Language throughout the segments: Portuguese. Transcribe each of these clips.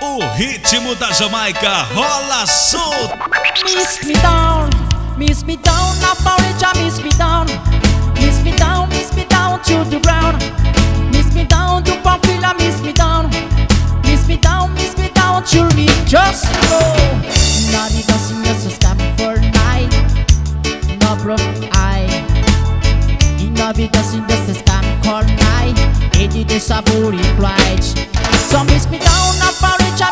O ritmo da Jamaica rola solto. Miss me down, miss me down, na porridge miss me down. Miss me down, miss me down to the ground. Miss me down to Pamphila, miss me down. Miss me down, miss me down to me just go. Naughty doesn't just stop for night. No broke eye. Inabi doesn't just scam call night. Eddie the saburi plight. So miss me down, na porridge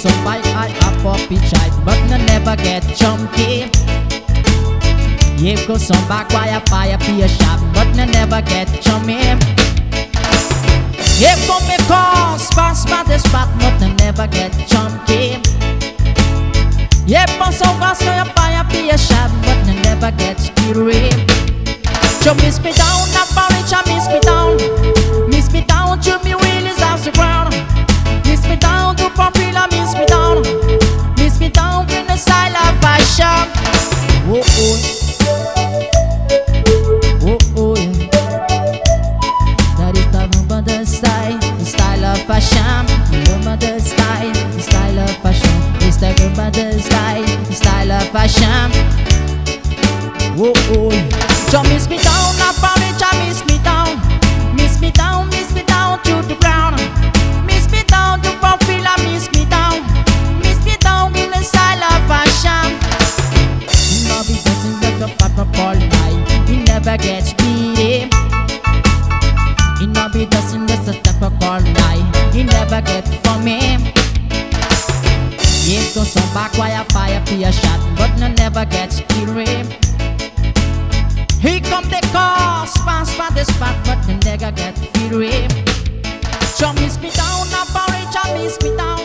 Some bike I a puppy child, but no never get chunky. Yeah, cause some back wire fire be a shop, but no never get chummy. Yeah, come me cause pass by the spot, but no never get chunky. Yeah, but some pass no fire be a shop, but no never get. So miss me down, na oh. Oh. That is the rumba the style, the Backwire fire, fear shot, but no never gets killed. Here come the cars, spot, spot the spot, but the nigga get filled. Jump me down, up, reach, miss me down.